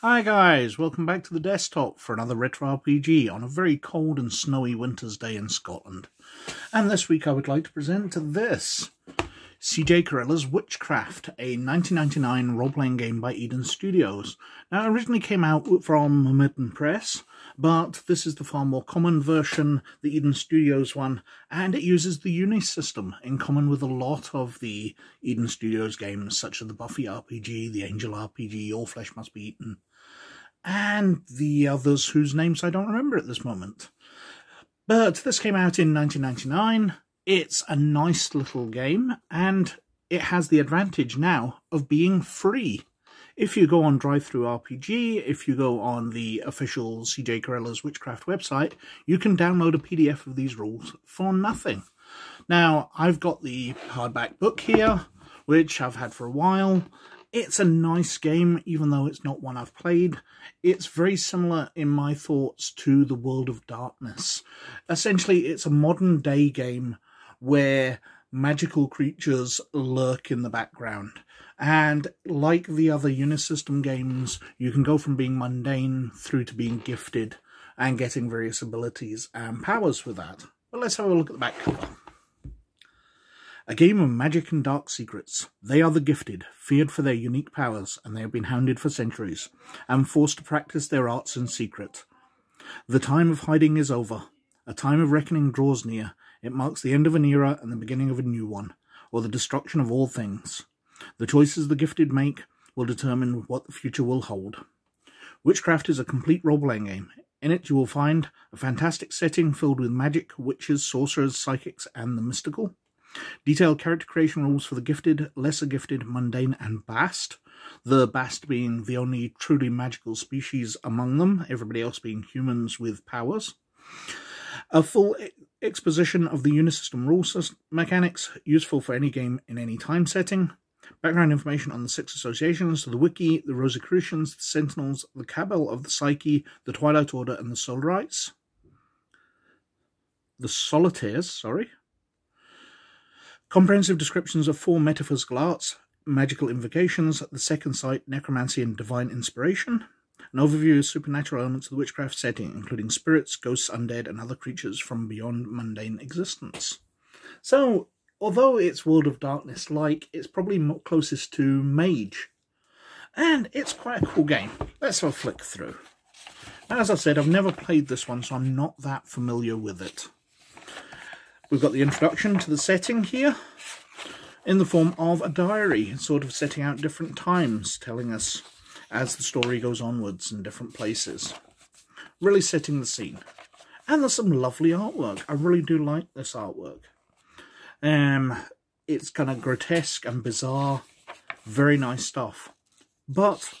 Hi guys, welcome back to the desktop for another retro RPG on a very cold and snowy winter's day in Scotland. And this week I would like to present to this, CJ Carella's Witchcraft, a 1999 role-playing game by Eden Studios. Now it originally came out from Myrmidon Press, but this is the far more common version, the Eden Studios one, and it uses the Unisystem in common with a lot of the Eden Studios games, such as the Buffy RPG, the Angel RPG, All Flesh Must Be Eaten, and the others whose names I don't remember at this moment. But this came out in 1999. It's a nice little game, and it has the advantage now of being free. If you go on DriveThruRPG, if you go on the official CJ Carella's Witchcraft website, you can download a PDF of these rules for nothing. Now, I've got the hardback book here, which I've had for a while, it's a nice game, even though it's not one I've played. It's very similar in my thoughts to The World of Darkness. Essentially, it's a modern day game where magical creatures lurk in the background. And like the other Unisystem games, you can go from being mundane through to being gifted and getting various abilities and powers with that. But let's have a look at the back cover. A game of magic and dark secrets. They are the gifted, feared for their unique powers, and they have been hounded for centuries, and forced to practice their arts in secret. The time of hiding is over. A time of reckoning draws near. It marks the end of an era and the beginning of a new one, or the destruction of all things. The choices the gifted make will determine what the future will hold. Witchcraft is a complete role-playing game. In it you will find a fantastic setting filled with magic, witches, sorcerers, psychics, and the mystical. Detailed character creation rules for the gifted, lesser gifted, mundane, and bast. The bast being the only truly magical species among them, everybody else being humans with powers. A full exposition of the Unisystem rules mechanics, useful for any game in any time setting. Background information on the six associations, the Wicce, the Rosicrucians, the Sentinels, the Cabal of the Psyche, the Twilight Order, and the Solarites. The Solitaires, sorry. Comprehensive descriptions of four metaphysical arts, magical invocations, the second sight, necromancy, and divine inspiration. An overview of supernatural elements of the witchcraft setting, including spirits, ghosts, undead, and other creatures from beyond mundane existence. So, although it's World of Darkness like, it's probably closest to Mage. And it's quite a cool game. Let's have a flick through. As I said, I've never played this one, so I'm not that familiar with it. We've got the introduction to the setting here in the form of a diary, sort of setting out different times, telling us as the story goes onwards in different places. Really setting the scene. And there's some lovely artwork. I really do like this artwork. Um, it's kind of grotesque and bizarre. Very nice stuff. But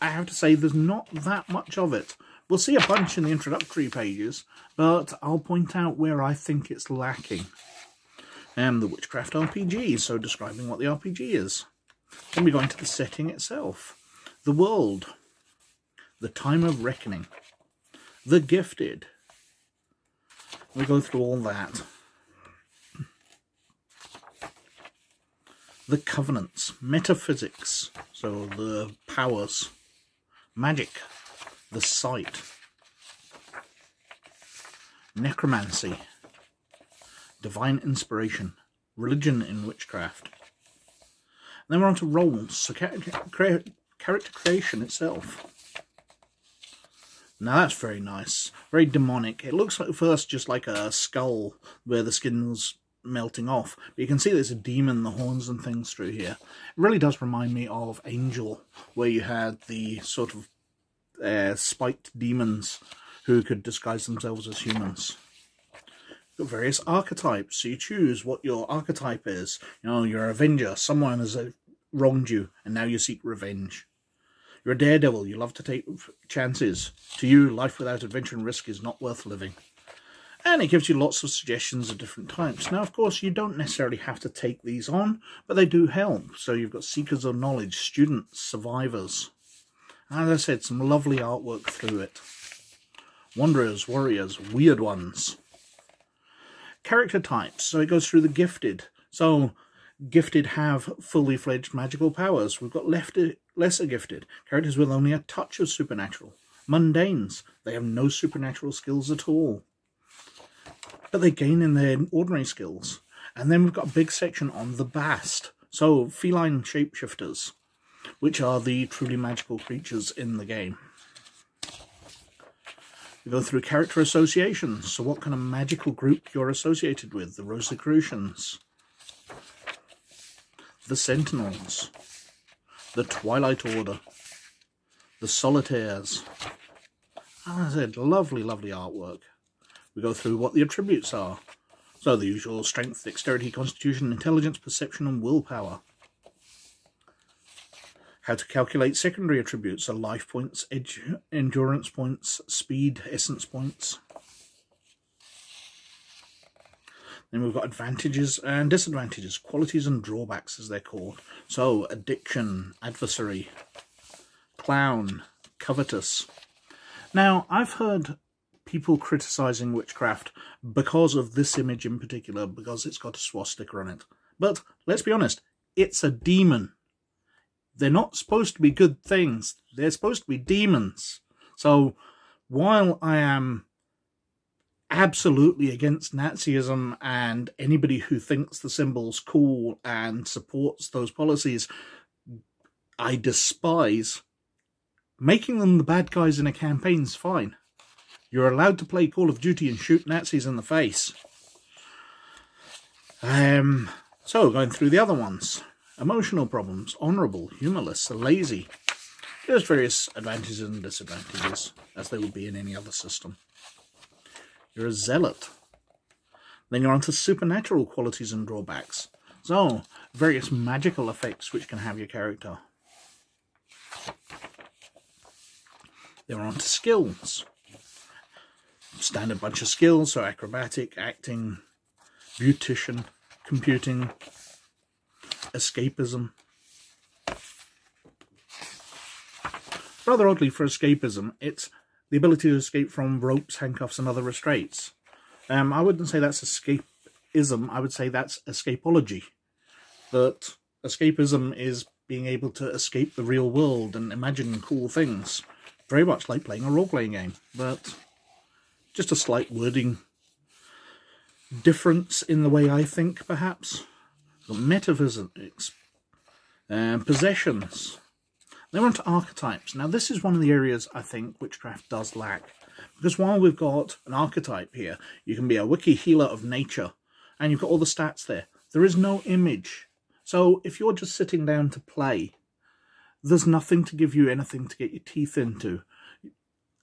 I have to say there's not that much of it. We'll see a bunch in the introductory pages, but I'll point out where I think it's lacking. Um, the Witchcraft RPG, so describing what the RPG is. Then we go into the setting itself. The world. The time of reckoning. The gifted. We go through all that. The covenants. Metaphysics. So the powers. Magic the sight, necromancy, divine inspiration, religion in witchcraft. And then we're on to roles, so character, creation itself. Now that's very nice, very demonic. It looks like first just like a skull where the skin's melting off. But you can see there's a demon, the horns and things through here. It really does remind me of Angel, where you had the sort of uh, spiked demons who could disguise themselves as humans. Got various archetypes, so you choose what your archetype is. You know, you're a avenger, someone has uh, wronged you, and now you seek revenge. You're a daredevil, you love to take chances. To you, life without adventure and risk is not worth living. And it gives you lots of suggestions of different types. Now, of course, you don't necessarily have to take these on, but they do help. So you've got seekers of knowledge, students, survivors. As I said, some lovely artwork through it. Wanderers, warriors, weird ones. Character types. So it goes through the gifted. So Gifted have fully fledged magical powers. We've got lesser gifted, characters with only a touch of supernatural. Mundanes, they have no supernatural skills at all. But they gain in their ordinary skills. And then we've got a big section on the Bast. So, feline shapeshifters, which are the truly magical creatures in the game. We go through character associations. So what kind of magical group you're associated with. The Rosicrucians. The Sentinels. The Twilight Order. The Solitaires. As I said, lovely, lovely artwork. We go through what the attributes are. So the usual strength, dexterity, constitution, intelligence, perception and willpower. How to calculate secondary attributes are life points, endurance points, speed, essence points. Then we've got advantages and disadvantages, qualities and drawbacks as they're called. So, addiction, adversary, clown, covetous. Now, I've heard people criticising witchcraft because of this image in particular, because it's got a swastika on it. But, let's be honest, it's a demon. They're not supposed to be good things. They're supposed to be demons. So while I am absolutely against Nazism and anybody who thinks the symbol's cool and supports those policies, I despise making them the bad guys in a campaign's fine. You're allowed to play Call of Duty and shoot Nazis in the face. Um, so, going through the other ones emotional problems, honourable, humourless, lazy. There's various advantages and disadvantages, as there would be in any other system. You're a zealot. Then you're onto supernatural qualities and drawbacks. So, various magical effects which can have your character. Then we're onto skills. Standard bunch of skills, so acrobatic, acting, beautician, computing, escapism. Rather oddly for escapism, it's the ability to escape from ropes, handcuffs and other restraints. Um, I wouldn't say that's escapism, I would say that's escapology. That escapism is being able to escape the real world and imagine cool things. Very much like playing a role-playing game, but just a slight wording difference in the way I think, perhaps The metaphysics, and um, possessions. Then we're on to archetypes. Now this is one of the areas I think witchcraft does lack. Because while we've got an archetype here, you can be a Wicce healer of nature, and you've got all the stats there. There is no image. So if you're just sitting down to play, there's nothing to give you anything to get your teeth into.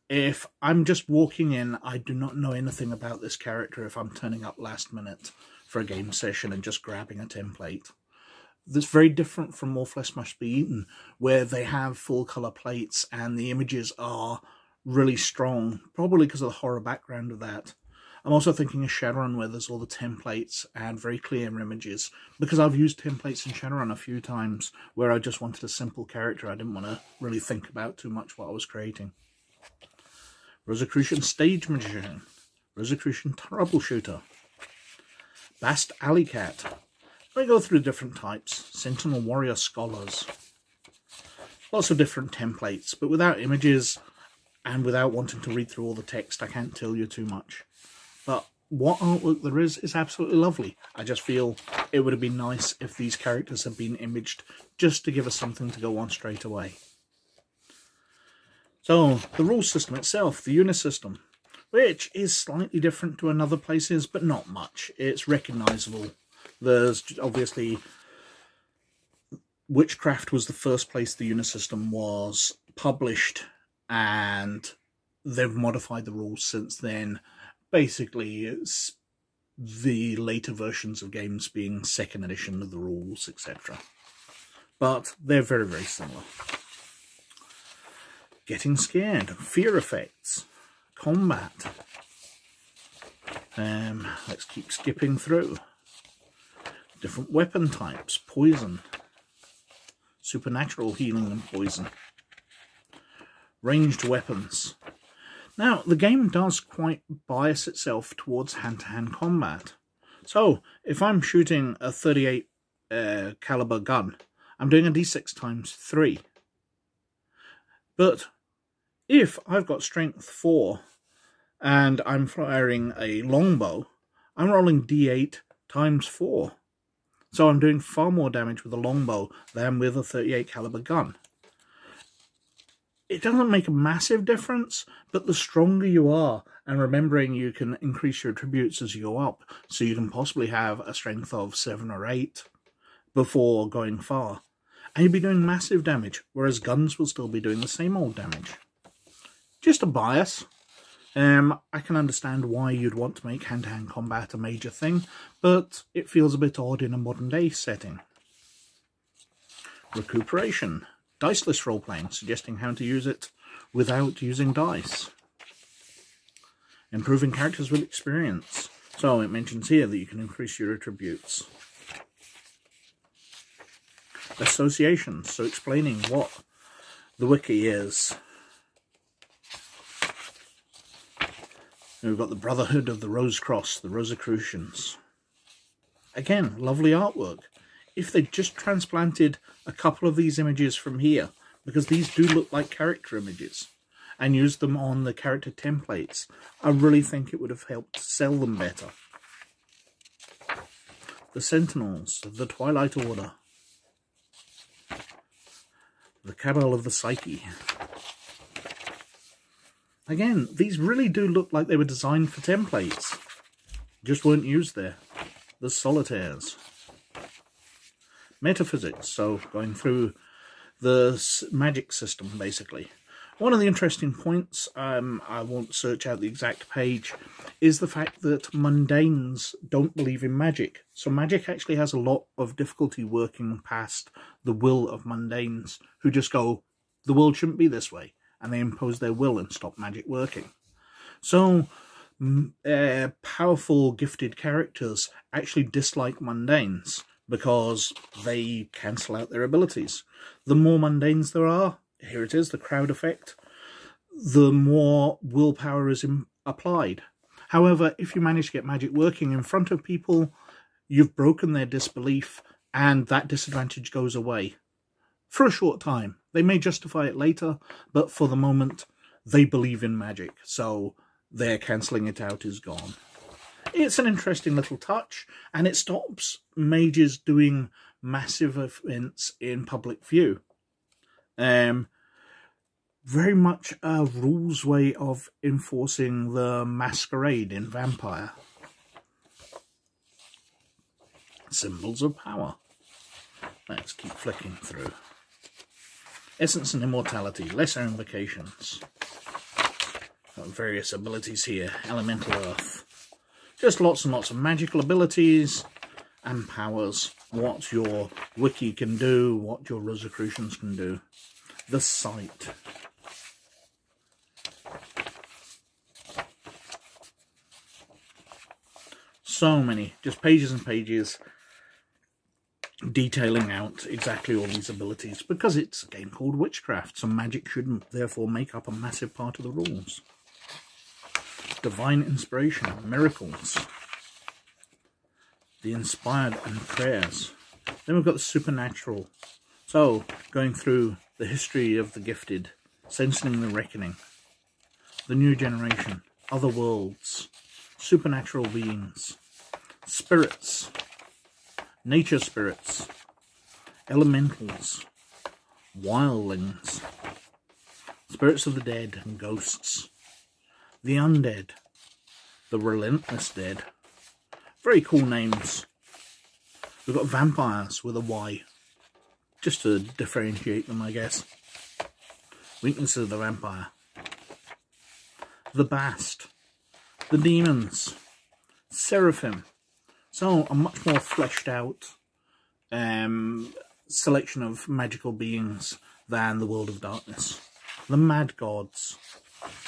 If I'm just walking in, I do not know anything about this character if I'm turning up last minute for a game session and just grabbing a template. That's very different from More Flesh Must Be Eaten, where they have full colour plates and the images are really strong, probably because of the horror background of that. I'm also thinking of Shadowrun where there's all the templates and very clear images because I've used templates in Shadowrun a few times where I just wanted a simple character. I didn't want to really think about too much what I was creating. Rosicrucian Stage Magician. Rosicrucian Troubleshooter. Bast Alley Cat. I go through different types. Sentinel Warrior Scholars. Lots of different templates, but without images and without wanting to read through all the text, I can't tell you too much. But what artwork there is is absolutely lovely. I just feel it would have been nice if these characters had been imaged just to give us something to go on straight away. So, the rule system itself, the Unisystem which is slightly different to another places, but not much. It's recognisable. There's obviously Witchcraft was the first place the Unisystem was published, and they've modified the rules since then. Basically, it's the later versions of games being second edition of the rules, etc. But they're very, very similar. Getting scared, fear effects combat. Um, let's keep skipping through. Different weapon types, poison, supernatural healing and poison, ranged weapons. Now, the game does quite bias itself towards hand-to-hand -hand combat. So, if I'm shooting a 38 uh, caliber gun, I'm doing a d6 times 3. But if I've got strength 4 and I'm firing a longbow, I'm rolling d8 times 4. So I'm doing far more damage with a longbow than with a 38 caliber gun. It doesn't make a massive difference, but the stronger you are, and remembering you can increase your attributes as you go up, so you can possibly have a strength of 7 or 8 before going far. And you'd be doing massive damage, whereas guns will still be doing the same old damage. Just a bias. Um, I can understand why you'd want to make hand-to-hand -hand combat a major thing, but it feels a bit odd in a modern-day setting. Recuperation. Diceless role-playing, suggesting how to use it without using dice. Improving characters with experience. So it mentions here that you can increase your attributes. Associations, so explaining what the Wicce is. We've got the Brotherhood of the Rose Cross, the Rosicrucians. Again, lovely artwork. If they'd just transplanted a couple of these images from here, because these do look like character images, and used them on the character templates, I really think it would have helped sell them better. The Sentinels the Twilight Order. The Cabal of the Psyche. Again, these really do look like they were designed for templates. Just weren't used there. The Solitaires. Metaphysics, so going through the magic system, basically. One of the interesting points, um, I won't search out the exact page, is the fact that mundanes don't believe in magic. So magic actually has a lot of difficulty working past the will of mundanes, who just go, the world shouldn't be this way and they impose their will and stop magic working. So, uh, powerful, gifted characters actually dislike mundanes because they cancel out their abilities. The more mundanes there are, here it is, the crowd effect, the more willpower is applied. However, if you manage to get magic working in front of people, you've broken their disbelief and that disadvantage goes away for a short time. They may justify it later, but for the moment, they believe in magic, so their cancelling it out is gone. It's an interesting little touch, and it stops mages doing massive events in public view. Um, very much a rules way of enforcing the masquerade in Vampire. Symbols of power. Let's keep flicking through. Essence and Immortality, Lesser Invocations. Got various abilities here. Elemental Earth. Just lots and lots of magical abilities and powers. What your Wicce can do, what your Rosicrucians can do. The Sight. So many, just pages and pages detailing out exactly all these abilities because it's a game called Witchcraft, so magic shouldn't therefore make up a massive part of the rules. Divine Inspiration, Miracles, the Inspired and Prayers. Then we've got the Supernatural. So, going through the history of the gifted, sensing the reckoning, the new generation, other worlds, supernatural beings, spirits, nature spirits, elementals, wildlings, spirits of the dead and ghosts, the undead, the relentless dead. Very cool names. We've got vampires with a Y, just to differentiate them, I guess. Weaknesses of the vampire. The Bast, the demons, Seraphim, so a much more fleshed out um, selection of magical beings than the World of Darkness. The Mad Gods.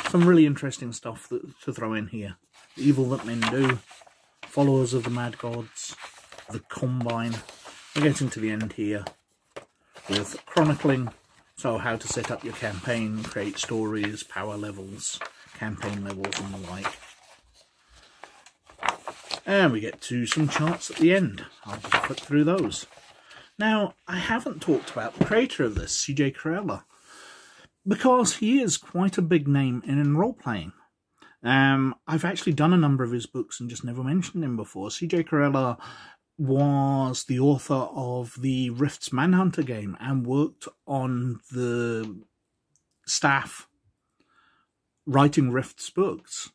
Some really interesting stuff that, to throw in here. The evil that men do. Followers of the Mad Gods. The Combine. We're getting to the end here with chronicling. So how to set up your campaign, create stories, power levels, campaign levels and the like. And we get to some charts at the end. I'll just put through those. Now, I haven't talked about the creator of this, CJ Carella, because he is quite a big name in role-playing. Um, I've actually done a number of his books and just never mentioned him before. CJ Carella was the author of the Rifts Manhunter game and worked on the staff writing Rifts books.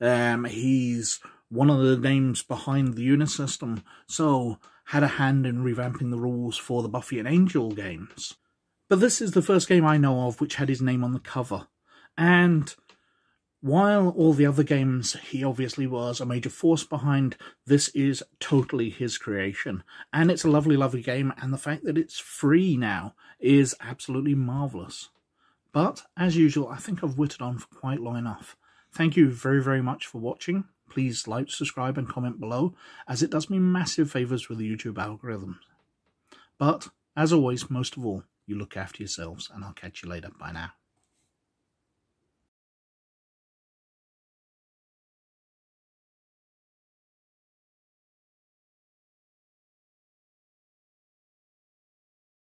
Um, he's one of the names behind the Unisystem, so had a hand in revamping the rules for the Buffy and Angel games. But this is the first game I know of which had his name on the cover. And while all the other games he obviously was a major force behind, this is totally his creation. And it's a lovely, lovely game, and the fact that it's free now is absolutely marvellous. But, as usual, I think I've witted on for quite long enough. Thank you very, very much for watching. Please like, subscribe and comment below, as it does me massive favours with the YouTube algorithm. But, as always, most of all, you look after yourselves, and I'll catch you later. Bye now.